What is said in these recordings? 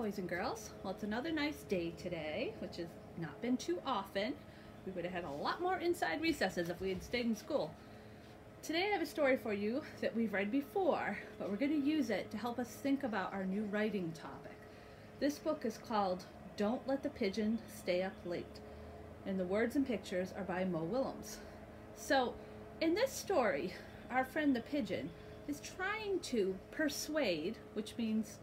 boys and girls. Well, it's another nice day today, which has not been too often. We would have had a lot more inside recesses if we had stayed in school. Today I have a story for you that we've read before, but we're going to use it to help us think about our new writing topic. This book is called Don't Let the Pigeon Stay Up Late, and the words and pictures are by Mo Willems. So, in this story, our friend the pigeon is trying to persuade, which means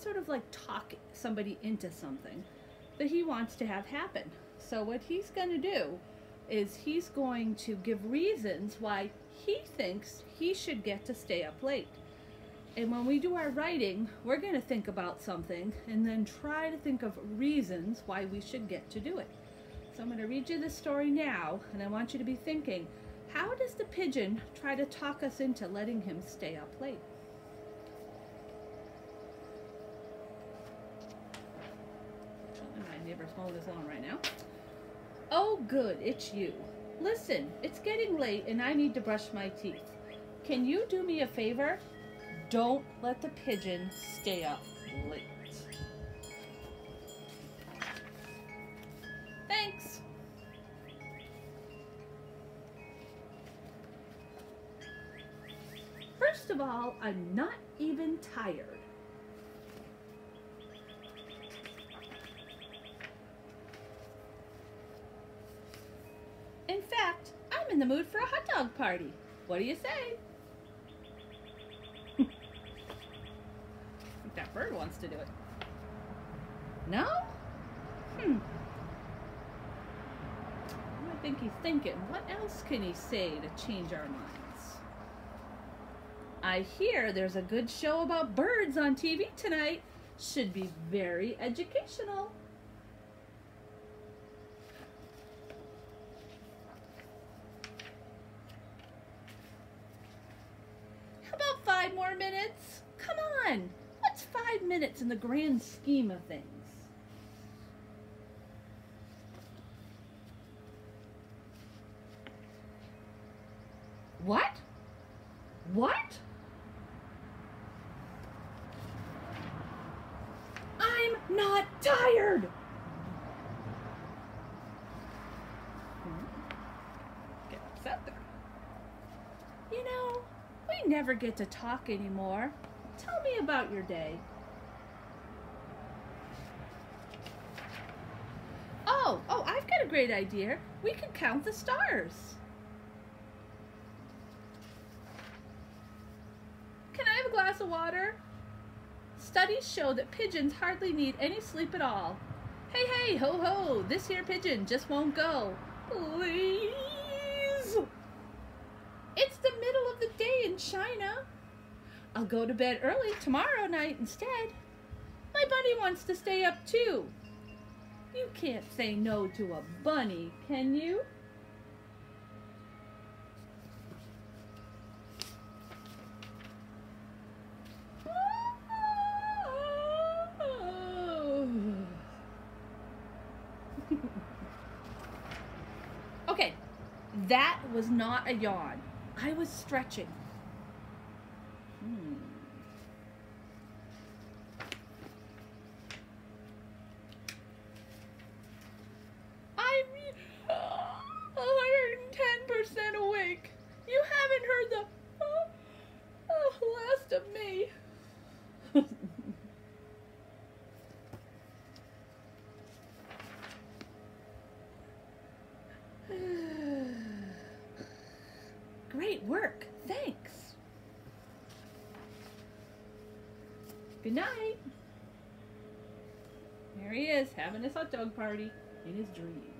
sort of like talk somebody into something that he wants to have happen. So what he's going to do is he's going to give reasons why he thinks he should get to stay up late. And when we do our writing, we're going to think about something and then try to think of reasons why we should get to do it. So I'm going to read you this story now, and I want you to be thinking, how does the pigeon try to talk us into letting him stay up late? Neighbor's mowing his lawn right now. Oh, good, it's you. Listen, it's getting late and I need to brush my teeth. Can you do me a favor? Don't let the pigeon stay up late. Thanks. First of all, I'm not even tired. In fact, I'm the mood for a hot dog party. What do you say? That bird wants to do it. No? Hmm. I think he's thinking, what else can he say to change our minds? I hear there's a good show about birds on TV tonight. Should be very educational. How about five more minutes? Come on. What's five minutes in the grand scheme of things? What? What? I'm not tired. Hmm? Get upset there. You know, we never get to talk anymore. Tell me about your day. Oh, oh, I've got a great idea. We can count the stars. Can I have a glass of water? Studies show that pigeons hardly need any sleep at all. Hey, hey, ho, ho, this here pigeon just won't go. Please. It's the middle of the day in China. I'll go to bed early tomorrow night instead. My bunny wants to stay up too. You can't say no to a bunny, can you? okay, that was not a yawn. I was stretching. Hmm. I'm 110% awake. You haven't heard the uh, of me. Great work. Thanks. Good night. There he is, having his hot dog party in his dreams.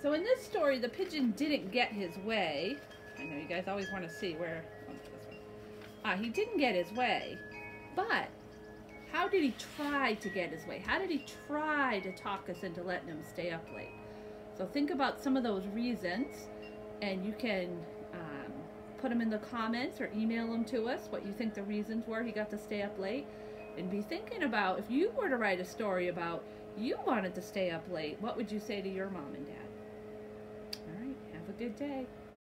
So in this story, the pigeon didn't get his way. I know you guys always want to see where... Oh, Ah, he didn't get his way. But how did he try to get his way? How did he try to talk us into letting him stay up late? So think about some of those reasons and you can um, put them in the comments or email them to us what you think the reasons were he got to stay up late and be thinking about if you were to write a story about you wanted to stay up late what would you say to your mom and dad all right have a good day